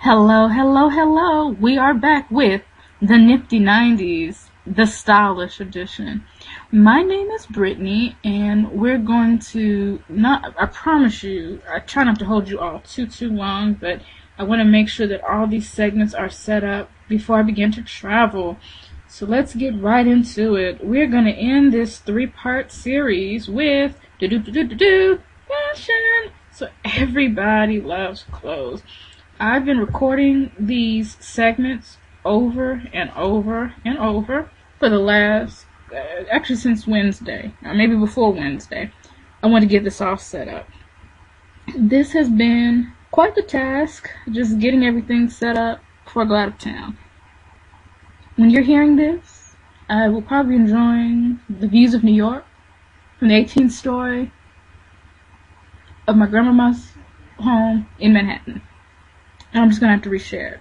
Hello, hello, hello. We are back with the Nifty 90s, the stylish edition. My name is Brittanee, and we're going to not, I promise you, I try not to hold you all too, too long, but I want to make sure that all these segments are set up before I begin to travel. So let's get right into it. We're going to end this three part series with do do do do do fashion. So everybody loves clothes. I've been recording these segments over and over and over for the last, uh, actually since Wednesday, or maybe before Wednesday. I want to get this all set up. This has been quite the task, just getting everything set up before I go out of town. When you're hearing this, I will probably be enjoying the views of New York from the 18th story of my grandma's home in Manhattan. And I'm just gonna have to reshare.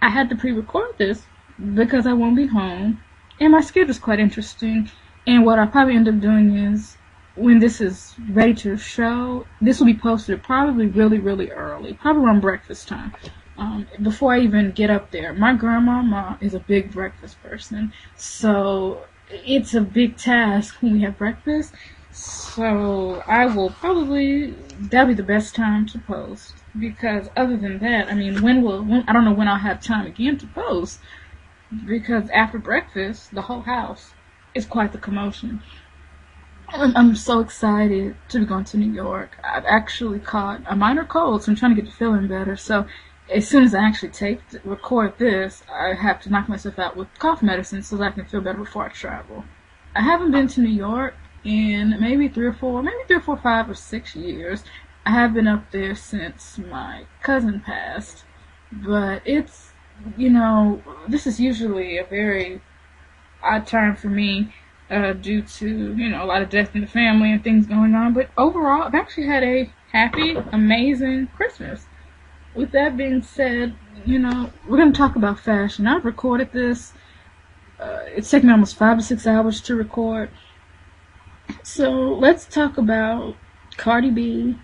I had to pre-record this because I won't be home, and my schedule's quite interesting. And what I'll probably end up doing is, when this is ready to show, this will be posted probably really, really early, probably around breakfast time. Um, before I even get up there, my grandmama is a big breakfast person, so it's a big task when we have breakfast. So I will probably that'll be the best time to post because other than that, I mean, when will when, I don't know when I'll have time again to post because after breakfast, the whole house is quite the commotion. I'm, so excited to be going to New York. I've actually caught a minor cold, so I'm trying to get to feeling better. So as soon as I actually take record this, I have to knock myself out with cough medicine so that I can feel better before I travel. I haven't been to New York in maybe three or four, maybe three or four, five or six years. I have been up there since my cousin passed, but it's, you know, this is usually a very odd time for me uh, due to, you know, a lot of death in the family and things going on. But overall, I've actually had a happy, amazing Christmas. With that being said, you know, we're going to talk about fashion. I've recorded this. Uh, it's taken me almost five to six hours to record. So let's talk about Cardi B,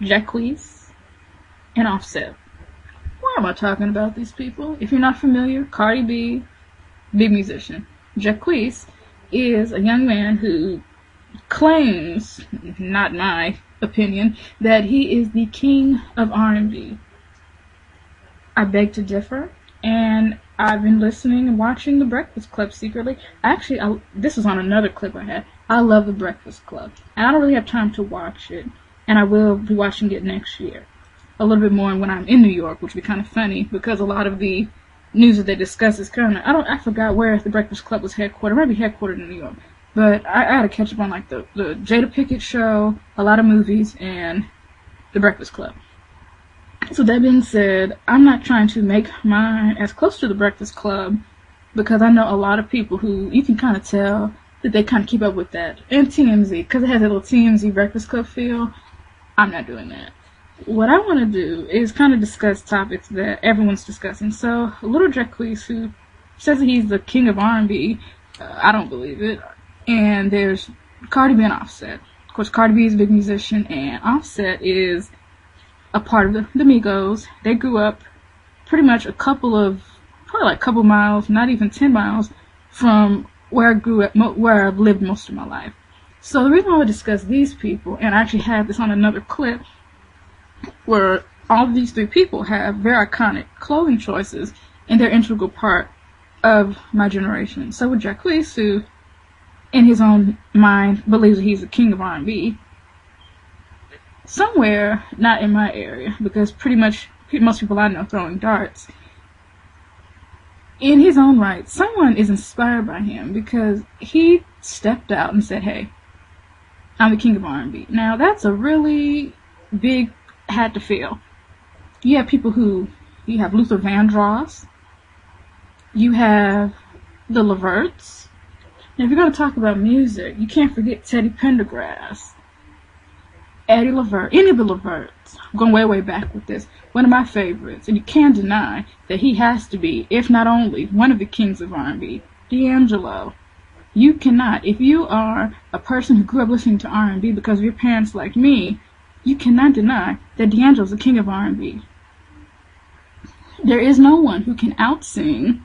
Jacquees, and Offset. Why am I talking about these people? If you're not familiar, Cardi B, big musician. Jacquees is a young man who claims, not my opinion, that he is the king of R&B. I beg to differ, and I've been listening and watching The Breakfast Club secretly. Actually, I, this was on another clip I had. I love The Breakfast Club, and I don't really have time to watch it and I will be watching it next year. A little bit more when I'm in New York, which would be kind of funny because a lot of the news that they discuss is kind of I don't I forgot where the Breakfast Club was headquartered. Maybe headquartered in New York, but I, I had to catch up on like the the Jada Pinkett show, a lot of movies, and the Breakfast Club. So that being said, I'm not trying to make mine as close to the Breakfast Club because I know a lot of people who you can kind of tell that they kind of keep up with that and TMZ because it has a little TMZ Breakfast Club feel. I'm not doing that. What I want to do is kind of discuss topics that everyone's discussing. So, Little Jacquees, who says that he's the king of R&B, uh, I don't believe it. And there's Cardi B and Offset. Of course, Cardi B is a big musician, and Offset is a part of the, the Migos. They grew up pretty much a couple of, probably like a couple miles, not even 10 miles from where I grew up, where I've lived most of my life. So the reason I would discuss these people, and I actually had this on another clip, where all of these three people have very iconic clothing choices, and they're integral part of my generation. So with Jacquees, who, in his own mind, believes that he's the king of R&B, somewhere not in my area, because pretty much most people I know throwing darts. In his own right, someone is inspired by him because he stepped out and said, "Hey, I'm the king of R&B. Now that's a really big hat to fill. You have people who you have Luther Vandross, you have the Leverts. Now if you're going to talk about music, you can't forget Teddy Pendergrass, Eddie Levert, any of the Leverts. I'm going way way back with this. One of my favorites, and you can't deny that he has to be, if not only, one of the kings of R&B. D'Angelo, you cannot, if you are a person who grew up listening to R&B because of your parents like me, you cannot deny that D'Angelo's the king of R&B. There is no one who can outsing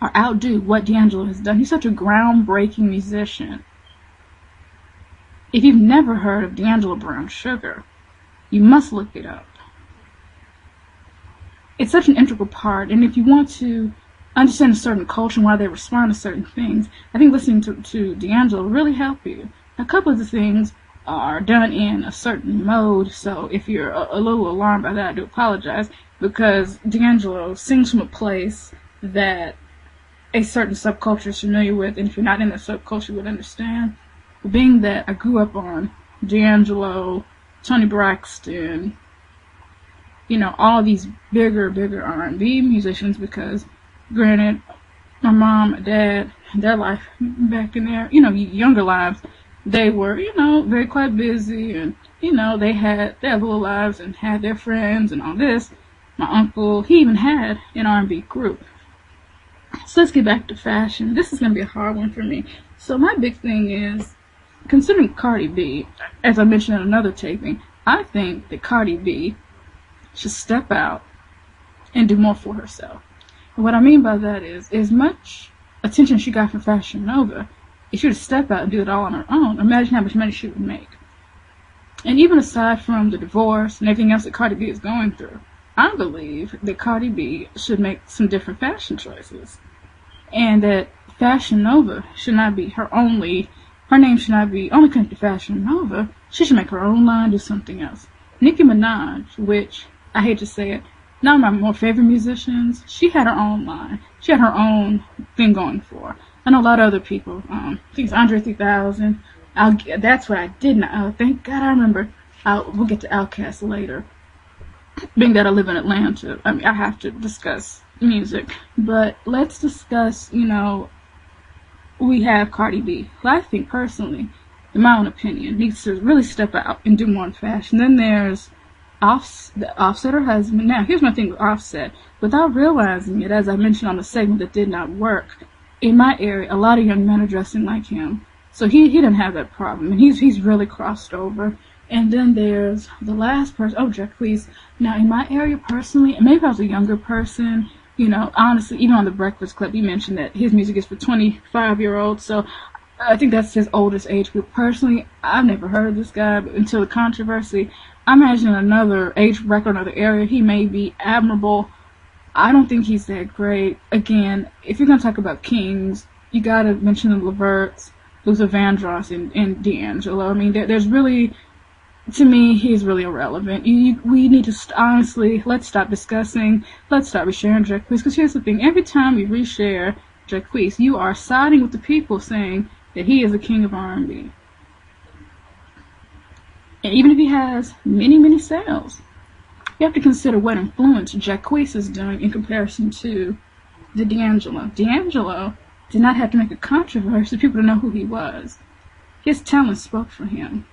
or outdo what D'Angelo has done. He's such a groundbreaking musician. If you've never heard of D'Angelo Brown Sugar, you must look it up. It's such an integral part, and if you want to understand a certain culture and why they respond to certain things, I think listening to, to D'Angelo will really help you. A couple of the things are done in a certain mode, so if you're a, a little alarmed by that, I do apologize, because D'Angelo sings from a place that a certain subculture is familiar with, and if you're not in that subculture, you would understand. Being that I grew up on D'Angelo, Toni Braxton, you know, all these bigger, bigger R&B musicians because, granted, my mom, my dad, their life back in their, you know, younger lives, they were, you know, very quite busy and, you know, they had their little lives and had their friends and all this. My uncle, he even had an R&B group. So let's get back to fashion. This is going to be a hard one for me. So my big thing is, considering Cardi B, as I mentioned in another taping, I think that Cardi B should step out and do more for herself. And what I mean by that is, as much attention she got from Fashion Nova, if she would step out and do it all on her own, imagine how much money she would make. And even aside from the divorce and everything else that Cardi B is going through, I believe that Cardi B should make some different fashion choices. And that Fashion Nova should not be her only, her name should not be only to Fashion Nova. She should make her own line, do something else. Nicki Minaj, which I hate to say it, not my more favorite musicians, she had her own line. She had her own thing going for. I know a lot of other people. Um, I think it's Andre 3000. I'll, that's what I did not. Oh, thank God I remember. I'll, we'll get to Outkast later. Being that I live in Atlanta, I mean, I have to discuss music. But let's discuss, you know, we have Cardi B, who I think personally, in my own opinion, needs to really step out and do more in fashion. Then there's Off, the Offset her husband. Now, here's my thing with Offset. Without realizing it, as I mentioned on the segment that did not work, in my area, a lot of young men are dressing like him. So he, he didn't have that problem. And he's, he's really crossed over. And then there's the last person, oh, Jacquees. Now, in my area personally, maybe I was a younger person, you know, honestly, even on the Breakfast Club, you mentioned that his music is for 25 year olds. So I think that's his oldest age group. Personally, I've never heard this guy until the controversy. I imagine another age bracket, another area, he may be admirable I don't think he's that great. Again, if you're gonna talk about kings, you gotta mention the Leverts, Luther Vandross, and, and D'Angelo. I mean, there, there's really, to me, he's really irrelevant. You, you, we need to st- honestly let's stop discussing. Let's stop resharing Jacquees. Because here's the thing: every time you reshare Jacquees, you are siding with the people saying that he is the king of R&B. And even if he has many, many sales, you have to consider what influence Jacquees is doing in comparison to the D'Angelo. D'Angelo did not have to make a controversy for people to know who he was. His talent spoke for him.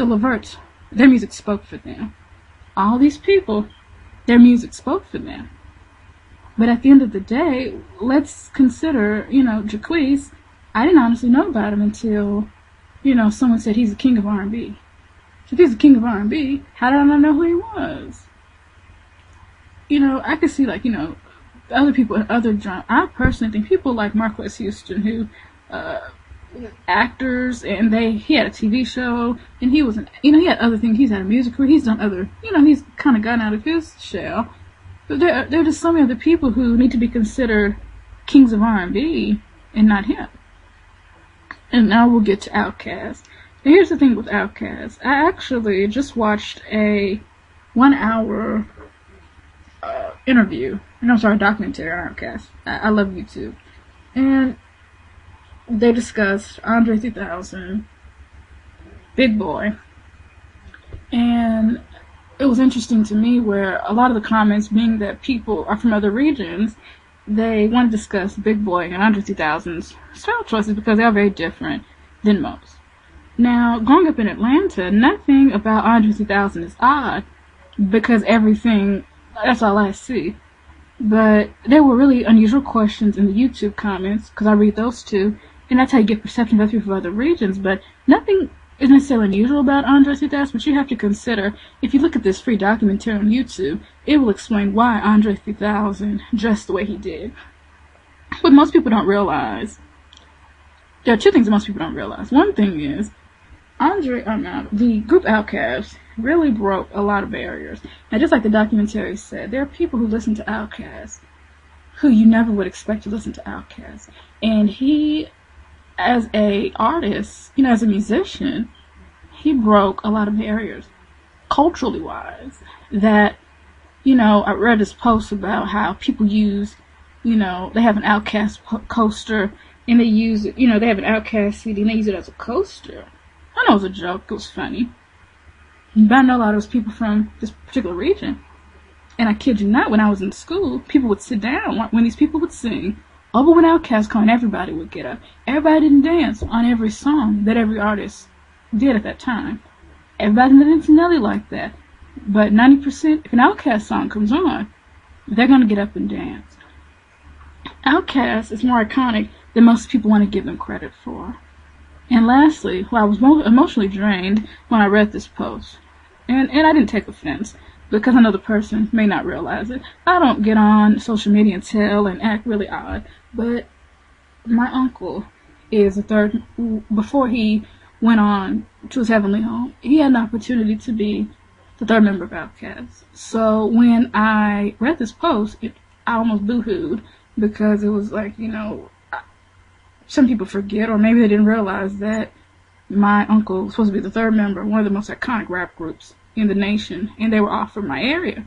The Leverts, their music spoke for them. All these people, their music spoke for them. But at the end of the day, let's consider, you know, Jacquees. I didn't honestly know about him until, you know, someone said he's the king of R&B. So if he's the king of R&B, how did I not know who he was? you know, I could see like you know other people in other genres. I personally think people like Marques Houston, who uh, actors, and they he had a TV show, and he was an you know he had other things. He's had a music career. He's done other you know he's kind of gotten out of his shell. But there there are just so many other people who need to be considered kings of R&B, and not him. And now we'll get to Outkast. Now here's the thing with Outkast. I actually just watched a one hour uh, interview. No, sorry, documentary on Outkast. I, I love YouTube. And they discussed Andre 3000, Big Boi, and it was interesting to me where a lot of the comments being that people are from other regions, they want to discuss Big Boi and Andre 3000's style choices because they are very different than most. Now, growing up in Atlanta, nothing about Andre 3000 is odd because everything that's all I see. But there were really unusual questions in the YouTube comments, because I read those too, and that's how you get perception of other people from other regions, but nothing is necessarily unusual about Andre 3000, but you have to consider if you look at this free documentary on YouTube, it will explain why Andre 3000 dressed the way he did. What most people don't realize, there are two things that most people don't realize. One thing is, Andre, oh no, the group Outkast really broke a lot of barriers. And just like the documentary said, there are people who listen to Outkast who you never would expect to listen to Outkast. And he as a artist, you know, as a musician, he broke a lot of barriers, culturally wise. That, you know, I read this post about how people use, you know, they have an Outkast po- coaster and they use it, you know, they have an Outkast CD and they use it as a coaster. I know it was a joke, it was funny. But I know a lot of those people from this particular region. And I kid you not, when I was in school, people would sit down when these people would sing all but when Outkast came, everybody would get up. Everybody didn't dance on every song that every artist did at that time. Everybody didn't Nelly like that. But 90%, if an Outkast song comes on, they're going to get up and dance. Outkast is more iconic than most people want to give them credit for. And lastly, well, I was emotionally drained when I read this post. And, and I didn't take offense because another person may not realize it. I don't get on social media and tell and act really odd, but my uncle is a third, before he went on to his heavenly home, he had an opportunity to be the third member of Outkast. So when I read this post, it, I almost boohooed because it was like, you know, some people forget or maybe they didn't realize that my uncle was supposed to be the third member, of one of the most iconic rap groups in the nation, and they were all from my area.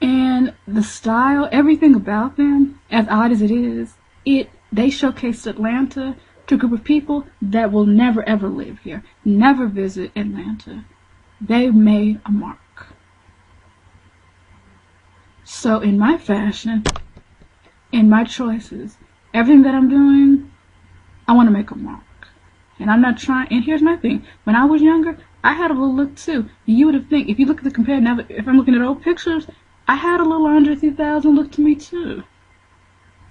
And the style, everything about them, as odd as it is, it they showcased Atlanta to a group of people that will never ever live here, never visit Atlanta. They made a mark. So in my fashion, in my choices, everything that I'm doing, I want to make a mark. And I'm not trying, and here's my thing. When I was younger, I had a little look too. You would have think, if you look at the compare now, if I'm looking at old pictures, I had a little Andre 3000 look to me too.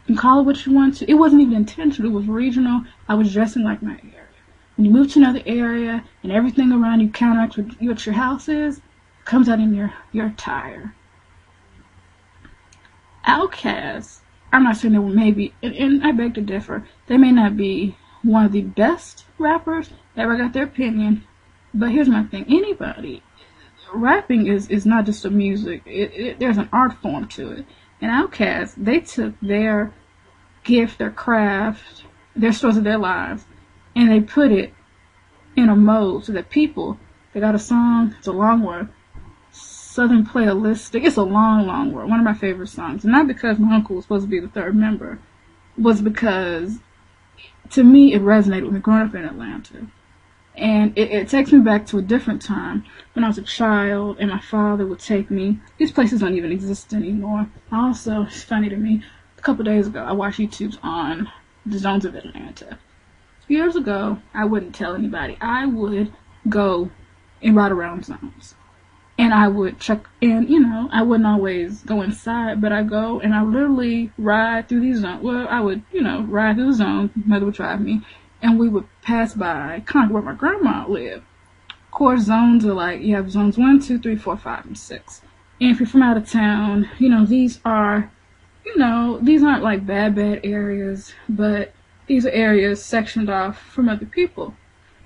And call it what you want to. It wasn't even intentional. It was regional. I was dressing like my area. When you move to another area and everything around you counteracts what, what your house is, comes out in your, your attire. Outkast, I'm not saying they were maybe, and, and I beg to differ, they may not be one of the best rappers ever got their opinion, but here's my thing: anybody, rapping is is not just a music. It, it, there's an art form to it. And Outkast, they took their gift, their craft, their stories of their lives, and they put it in a mode so that people, they got a song, it's a long word, Southern Playalistic, it's a long, long word, one of my favorite songs. And not because my uncle was supposed to be the third member, was because to me it resonated with me growing up in Atlanta. And it, it, takes me back to a different time when I was a child and my father would take me. These places don't even exist anymore. Also, it's funny to me, a couple days ago, I watched YouTube's on the zones of Atlanta. Years ago, I wouldn't tell anybody. I would go and ride around zones. And I would check, and you know, I wouldn't always go inside, but I go and I literally ride through these zones. Well, I would, you know, ride through the zone. Mother would drive me and we would pass by kind of where my grandma lived. Of course, zones are like you have zones one, two, three, four, five, and six. And if you're from out of town, you know these are, you know, these aren't like bad, bad areas, but these are areas sectioned off from other people,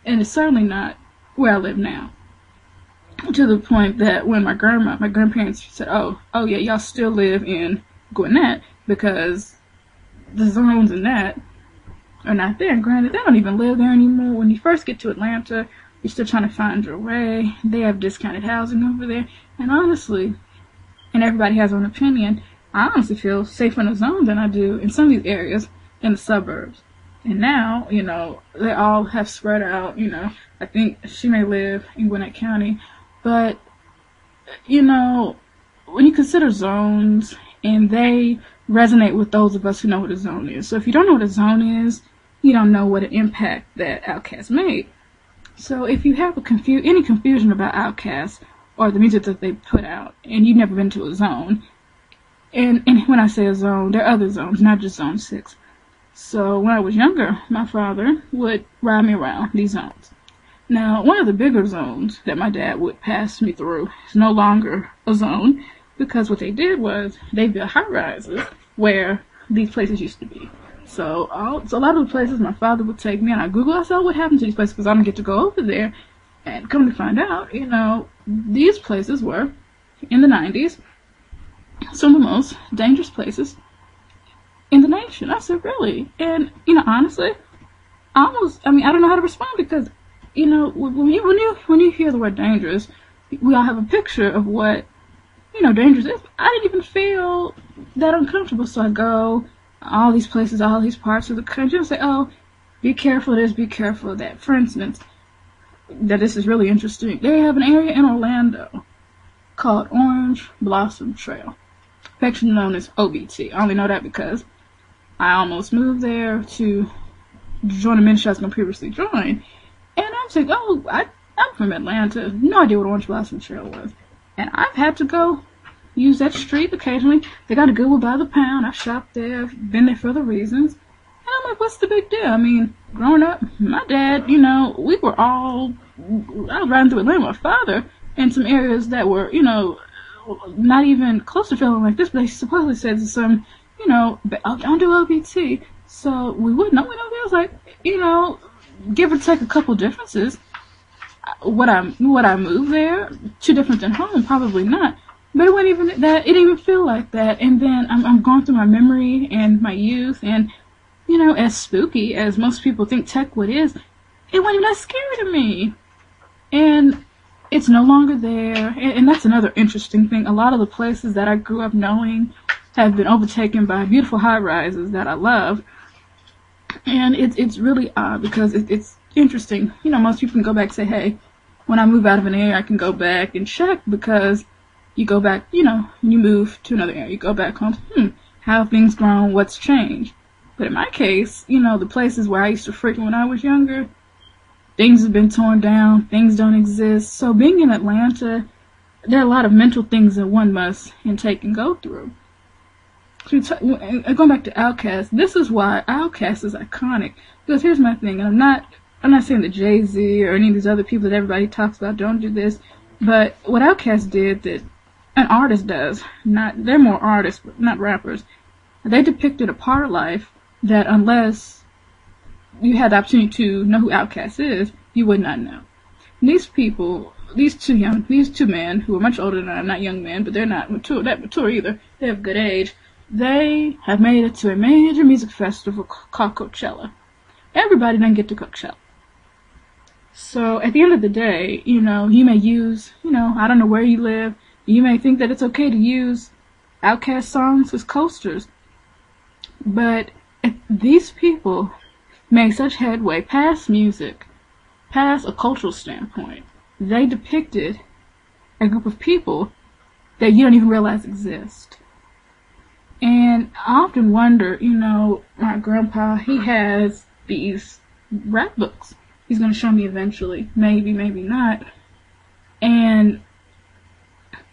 and it's certainly not where I live now. To the point that when my grandma, my grandparents said, "Oh, oh yeah, y'all still live in Gwinnett because the zones in that are not there. Granted, they don't even live there anymore. When you first get to Atlanta, you're still trying to find your way. They have discounted housing over there. And honestly, and everybody has own opinion, I honestly feel safer in the zone than I do in some of these areas in the suburbs. And now, you know, they all have spread out, you know. I think she may live in Gwinnett County. But, you know, when you consider zones and they resonate with those of us who know what a zone is. So if you don't know what a zone is, you don't know what an impact that Outkast made. So if you have a confu- any confusion about Outkast or the music that they put out, and you've never been to a zone, and, and when I say a zone, there are other zones, not just Zone 6. So when I was younger, my father would ride me around these zones. Now, one of the bigger zones that my dad would pass me through is no longer a zone because what they did was they built high rises where these places used to be. So, so a lot of the places my father would take me, and I Google, I said, what happened to these places? Because I don't get to go over there. And come to find out, you know, these places were, in the 90s, some of the most dangerous places in the nation. I said, really? And, you know, honestly, I almost, I mean, I don't know how to respond because, you know, when you, when you, when you hear the word dangerous, we all have a picture of what, you know, dangerous is. I didn't even feel that uncomfortable. So I go all these places, all these parts of the country and say, oh, be careful this, be careful that. For instance, that this is really interesting. They have an area in Orlando called Orange Blossom Trail, affectionately known as OBT. I only know that because I almost moved there to join a ministry I was going to previously join. And I'm saying, oh, I, I'm from Atlanta. No idea what Orange Blossom Trail was. And I've had to go use that street occasionally. They got a good one by the pound. I shop there, I've been there for other reasons. And I'm like, what's the big deal? I mean, growing up, my dad, you know, we were all, I was riding through Atlanta with my father in some areas that were, you know, not even close to feeling like this, but they supposedly said some you know, don't do OBT. So we wouldn't. know. We know there was like, you know, give or take a couple differences. What I what I moved there, too different than home, probably not. But it wasn't even that. It didn't even feel like that. And then I'm, I'm going through my memory and my youth, and you know, as spooky as most people think Techwood is, it wasn't even that scary to me. And it's no longer there. And, and that's another interesting thing. A lot of the places that I grew up knowing have been overtaken by beautiful high rises that I love. And it's it's really odd because it, it's interesting. You know, most people can go back and say, hey, when I move out of an area, I can go back and check because you go back, you know, you move to another area, you go back home, hmm, how have things grown, what's changed? But in my case, you know, the places where I used to frequent when I was younger, things have been torn down, things don't exist. So being in Atlanta, there are a lot of mental things that one must intake and go through So going back to Outkast, this is why Outkast is iconic. Because here's my thing, I'm not, I'm not saying that Jay Z or any of these other people that everybody talks about don't do this, but what Outkast did that an artist does, not they're more artists, not rappers. They depicted a part of life that unless you had the opportunity to know who Outkast is, you would not know. these people, these two young, these two men who are much older than I, am not young men, but they're not mature, that mature either. They have good age they have made it to a major music festival called Coachella. Everybody doesn't get to Coachella. So at the end of the day, you know, you may use, you know, I don't know where you live, you may think that it's okay to use Outkast songs as coasters. But these people made such headway past music, past a cultural standpoint. They depicted a group of people that you don't even realize exist. And I often wonder, you know, my grandpa, he has these rap books. He's going to show me eventually. Maybe, maybe not. And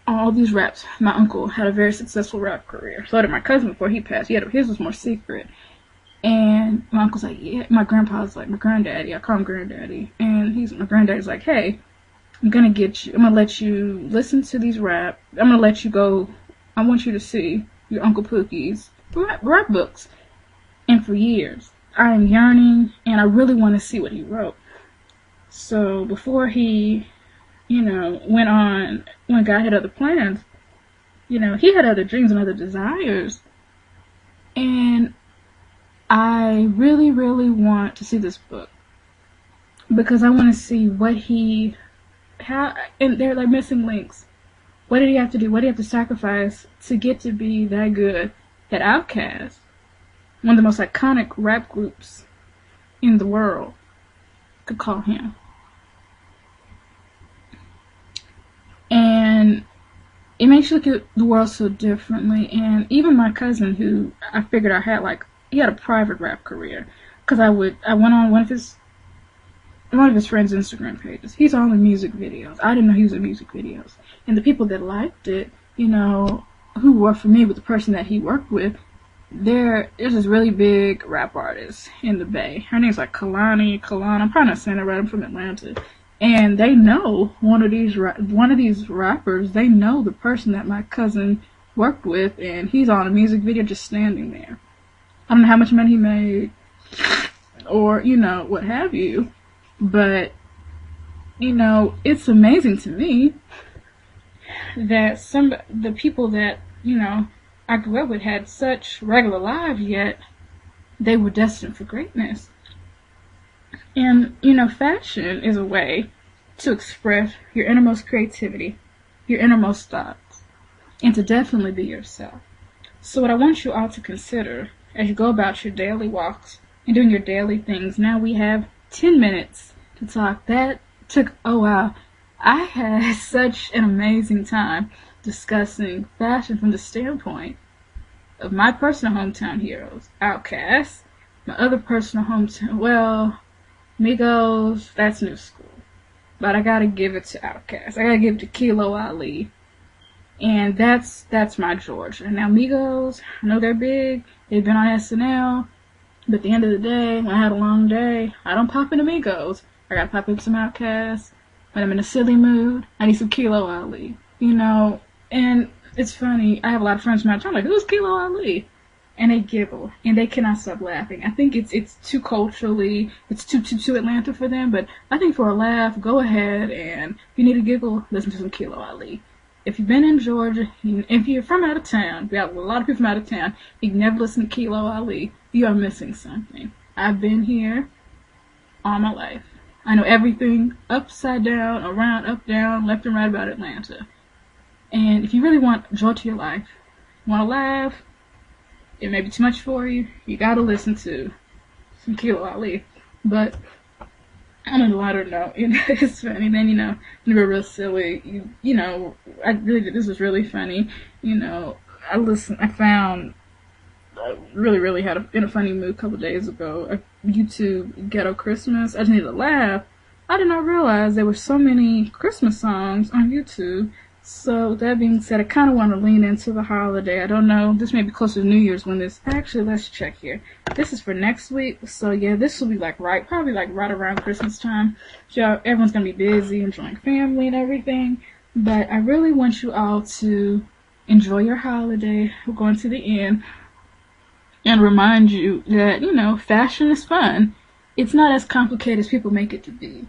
all these raps, my uncle had a very successful rap career. So did my cousin before he passed. He had, his was more secret. And my uncle's like, yeah, my grandpa's like, my granddaddy, I call him granddaddy. And he's, my granddaddy's like, hey, I'm gonna get you, I'm gonna let you listen to these rap. I'm gonna let you go, I want you to see your Uncle Pookie's rap books. And for years, I am yearning and I really want to see what he wrote. So before he, you know, went on, when God had other plans, you know, he had other dreams and other desires. And I really, really want to see this book because I want to see what he, how, and they're like missing links what did he have to do? What did he have to sacrifice to get to be that good that Outkast, one of the most iconic rap groups in the world, could call him? And it makes you look at the world so differently. And even my cousin, who I figured I had like, he had a private rap career. Because I would, I went on one of his one of his friends' Instagram pages. He's on the music videos. I didn't know he was in music videos. And the people that liked it, you know, who were familiar with the person that he worked with, there's this really big rap artist in the Bay. Her name's like Kalani, Kalana. I'm probably not saying it right. I'm from Atlanta. And they know one of these one of these rappers. They know the person that my cousin worked with, and he's on a music video just standing there. I don't know how much money he made, or you know what have you, but you know it's amazing to me that some the people that you know I grew up with had such regular lives, yet they were destined for greatness. And, you know, fashion is a way to express your innermost creativity, your innermost thoughts, and to definitely be yourself. So, what I want you all to consider as you go about your daily walks and doing your daily things, now we have 10 minutes to talk. That took, oh wow, I had such an amazing time discussing fashion from the standpoint of my personal hometown heroes, Outkast, my other personal hometown, well, Migos, that's new school. But I gotta give it to Outkast. I gotta give it to Kilo Ali. And that's that's my Georgia. Now Migos, I know they're big. They've been on SNL. But at the end of the day, when I had a long day, I don't pop into Migos. I gotta pop into some Outkast. When I'm in a silly mood, I need some Kilo Ali. You know, and it's funny. I have a lot of friends from out town like, who's Kilo Ali? And they giggle and they cannot stop laughing. I think it's it's too culturally, it's too too too Atlanta for them. But I think for a laugh, go ahead and if you need a giggle, listen to some Kilo Ali. If you've been in Georgia, if you're from out of town, we have a lot of people from out of town. You've never listened to Kilo Ali, you are missing something. I've been here all my life. I know everything upside down, around, up, down, left and right about Atlanta. And if you really want joy to your life, want to laugh, it may be too much for you. You gotta listen to some Kilo Ali. But on a lighter note, you know, it's funny. Then you know, you were real silly. You, you know, I really this was really funny. You know, I listened. I found. I really, really had a, in a funny mood a couple days ago. A YouTube ghetto Christmas. I just needed to laugh. I did not realize there were so many Christmas songs on YouTube so that being said, I kind of want to lean into the holiday. I don't know. This may be closer to New Year's when this. Actually, let's check here. This is for next week. So yeah, this will be like right, probably like right around Christmas time. So everyone's gonna be busy, enjoying family and everything. But I really want you all to enjoy your holiday. We're going to the end and remind you that you know fashion is fun. It's not as complicated as people make it to be.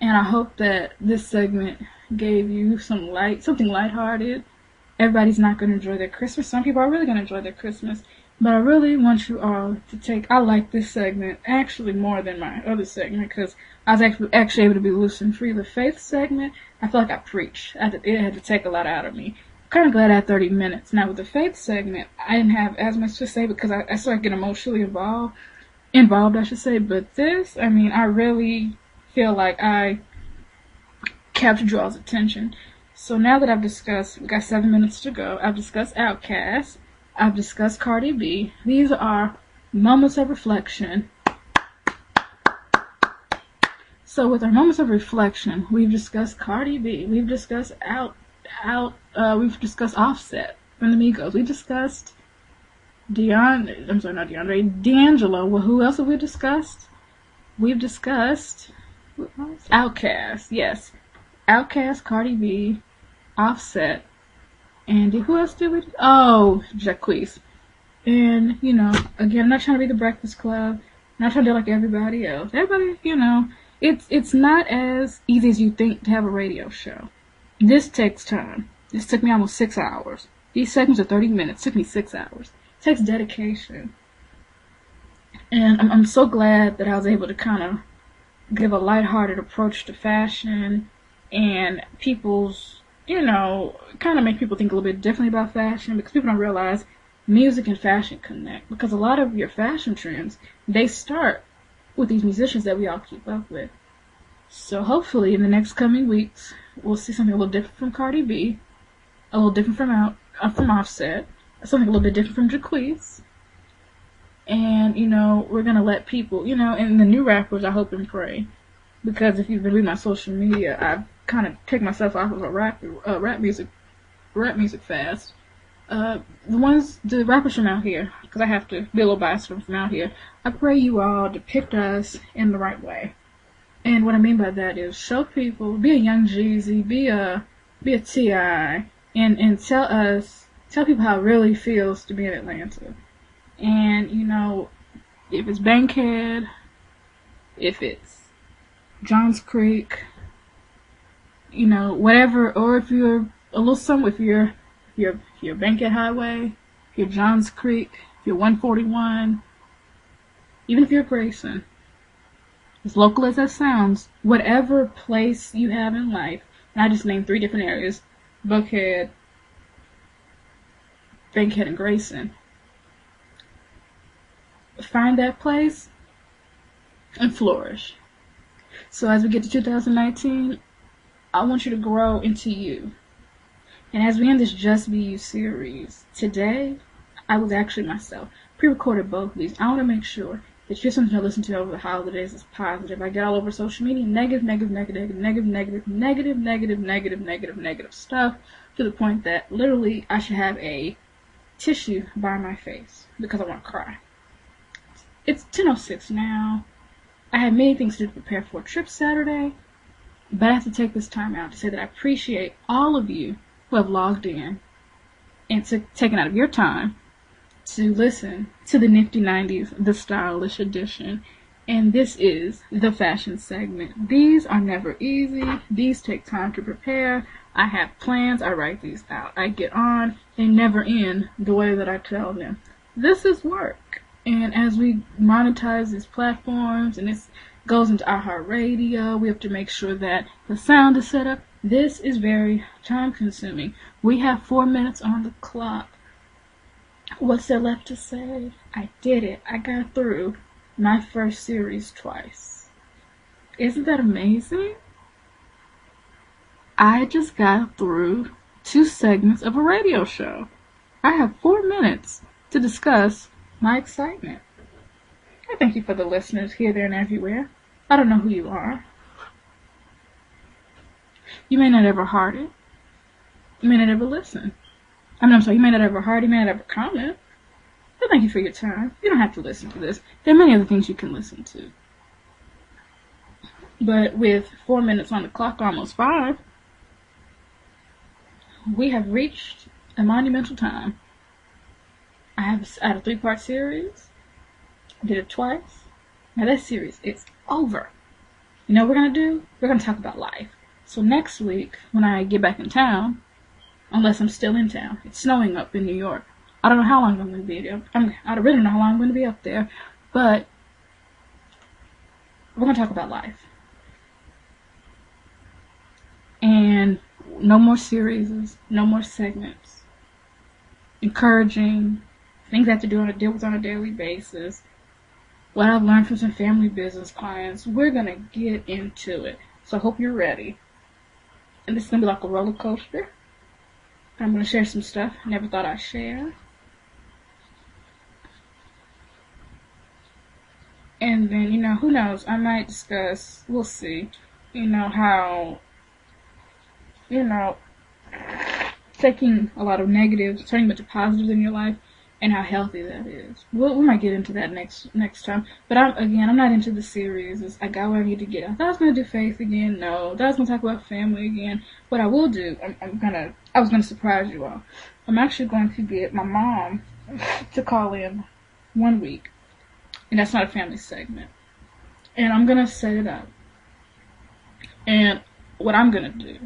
And I hope that this segment gave you some light, something lighthearted. Everybody's not going to enjoy their Christmas. Some people are really going to enjoy their Christmas. But I really want you all to take, I like this segment actually more than my other segment because I was actually, actually able to be loose and free. The faith segment, I feel like I preached. I, it had to take a lot out of me. Kind of glad I had 30 minutes. Now with the faith segment, I didn't have as much to say because I, I started getting emotionally involved, involved I should say. But this, I mean, I really feel like I captured y'all's attention. So now that I've discussed, we got seven minutes to go. I've discussed Outkast. I've discussed Cardi B. These are moments of reflection. So with our moments of reflection, we've discussed Cardi B. We've discussed out out. Uh, we've discussed Offset from the Migos. We discussed Deon. I'm sorry, not DeAndre. D'Angelo. Well, who else have we discussed? We've discussed Outkast. Yes. Outkast, Cardi B, Offset, and who else did we? Do? Oh, Jacquees. And you know, again, I'm not trying to be the Breakfast Club. I'm not trying to do like everybody else. Everybody, you know, it's it's not as easy as you think to have a radio show. This takes time. This took me almost six hours. These segments are 30 minutes. It took me six hours. It takes dedication. And I'm, I'm so glad that I was able to kind of give a lighthearted approach to fashion and people's, you know, kind of make people think a little bit differently about fashion because people don't realize music and fashion connect. Because a lot of your fashion trends, they start with these musicians that we all keep up with. So hopefully in the next coming weeks, we'll see something a little different from Cardi B, a little different from out uh, from Offset, something a little bit different from Jacquees. And, you know, we're gonna let people, you know, and the new rappers, I hope and pray. Because if you've been reading my social media, I've kind of take myself off of a rap uh, rap music rap music fast. Uh, the ones the rappers from out here, because I have to be a little biased from out here. I pray you all depict us in the right way, And what I mean by that is show people, be a young Jeezy, be a be a T.I., and and tell us, tell people how it really feels to be in Atlanta. And you know, if it's Bankhead, if it's Johns Creek, you know, whatever, or if you're a little somewhere, if you're if you're if you're Bankhead Highway, if you're Johns Creek, if you're 141, even if you're Grayson, as local as that sounds, whatever place you have in life, and I just named three different areas, Buckhead, Bankhead, and Grayson. Find that place and flourish. So as we get to 2019, I want you to grow into you. And as we end this Just Be You series, today I was actually myself. Pre-recorded both of these. I want to make sure that you're something to listen to over the holidays is positive. I get all over social media negative, negative, negative, negative, negative, negative, negative, negative, negative, negative stuff to the point that literally I should have a tissue by my face because I want to cry. It's 10.06 now. I had many things to do to prepare for a trip Saturday, but I have to take this time out to say that I appreciate all of you who have logged in and to, taken out of your time to listen to the Nifty 90s, the stylish edition. And this is the fashion segment. These are never easy. These take time to prepare. I have plans. I write these out. I get on. They never end the way that I tell them. This is work. And as we monetize these platforms and it goes into iHeartRadio, we have to make sure that the sound is set up. This is very time consuming. We have four minutes on the clock. What's there left to say? I did it. I got through my first series twice. Isn't that amazing? I just got through two segments of a radio show. I have four minutes to discuss my excitement. I thank you for the listeners here, there, and everywhere. I don't know who you are. You may not ever heard it. You may not ever listen. I mean, I'm sorry, you may not ever heard, you may not ever comment. But thank you for your time. You don't have to listen to this. There are many other things you can listen to. But with four minutes on the clock, almost five, we have reached a monumental time. I have had a three part series. Did it twice. Now that series is over. You know what we're gonna do? We're gonna talk about life. So next week, when I get back in town, unless I'm still in town. It's snowing up in New York. I don't know how long I'm going to be there. I'm, I don't really know how long I'm going to be up there, but we're going to talk about life. And no more series, no more segments. Encouraging things I have to do on a deal with on a daily basis. What I've learned from some family business clients. We're gonna get into it. So I hope you're ready. And this is gonna be like a roller coaster. I'm going to share some stuff I never thought I'd share. And then, you know, who knows, I might discuss, we'll see, you know, how, you know, taking a lot of negatives, turning them into positives in your life, and how healthy that is. We'll, we might get into that next next time. But I'm again, I'm not into the series. I got where I need to get. I thought I was gonna do faith again. No, I thought I was gonna talk about family again. What I will do, I'm, I'm gonna, I was gonna surprise you all. I'm actually going to get my mom to call in one week, and that's not a family segment. And I'm gonna set it up. And what I'm gonna do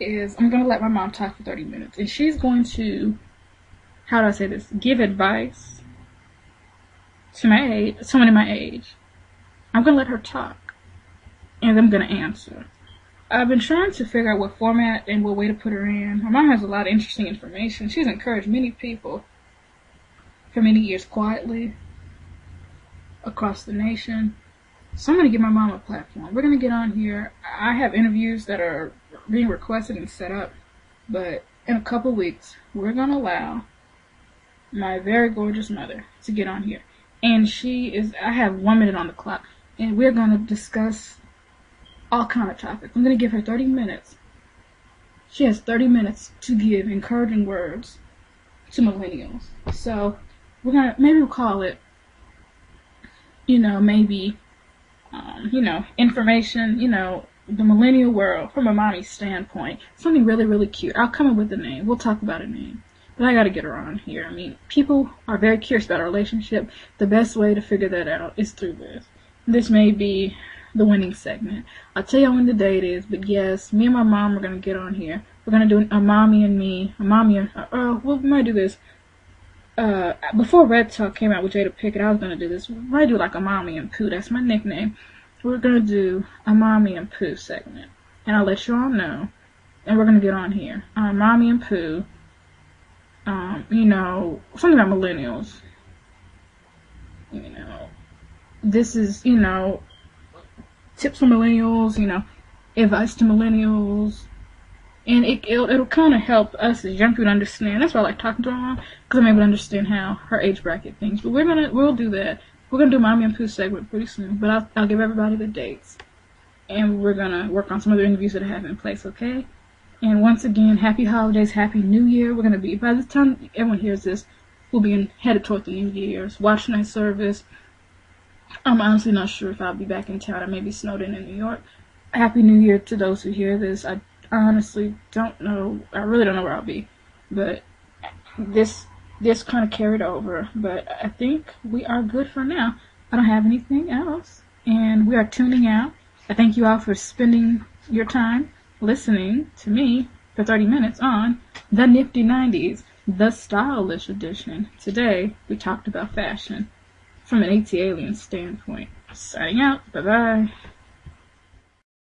is I'm gonna let my mom talk for 30 minutes, and she's going to how do I say this? Give advice to my age, someone in my age. I'm gonna let her talk, and I'm gonna answer. I've been trying to figure out what format and what way to put her in. My mom has a lot of interesting information. She's encouraged many people for many years quietly across the nation. So I'm gonna give my mom a platform. We're gonna get on here. I have interviews that are being requested and set up, but in a couple weeks, we're gonna allow my very gorgeous mother to get on here. And she is, I have one minute on the clock, and we're going to discuss all kind of topics. I'm going to give her 30 minutes. She has 30 minutes to give encouraging words to millennials. So we're going to, maybe we'll call it, you know, maybe um, you know, information, you know, the millennial world from a mommy standpoint. Something really, really cute. I'll come up with a name. We'll talk about a name. But I gotta get on here. I mean, people are very curious about our relationship. The best way to figure that out is through this. This may be the winning segment. I'll tell you when the date is, but yes, me and my mom are gonna get on here. We're gonna do a mommy and me, a mommy and, uh, uh well, we might do this. Uh, before Red Talk came out with Jada Pinkett, I was gonna do this. We might do like a mommy and poo. That's my nickname. We're gonna do a mommy and poo segment, and I'll let you all know. And we're gonna get on here. Um, mommy and Pooh. Um, you know, something about millennials. You know, this is, you know, tips for millennials, you know, advice to millennials. And it, it'll, it'll kind of help us as young people understand. That's why I like talking to her mom, because I'm able to understand how her age bracket thinks. But we're gonna, we'll do that. We're gonna do Mommy and Pooh segment pretty soon, but I'll, I'll give everybody the dates. And we're gonna work on some other interviews that I have in place, okay? And once again, happy holidays, happy new year. We're gonna be, by the time everyone hears this, we'll be in, headed toward the new year's. Watch night service, I'm honestly not sure if I'll be back in town. I may be snowed in in New York. Happy New Year to those who hear this. I honestly don't know. I really don't know where I'll be, but this this kind of carried over. But I think we are good for now. I don't have anything else, and we are tuning out. I thank you all for spending your time listening to me for 30 minutes on the Nifty 90s, the stylish edition. Today we talked about fashion from an ATLien standpoint. Signing out. Bye bye.